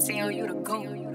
tell you to go.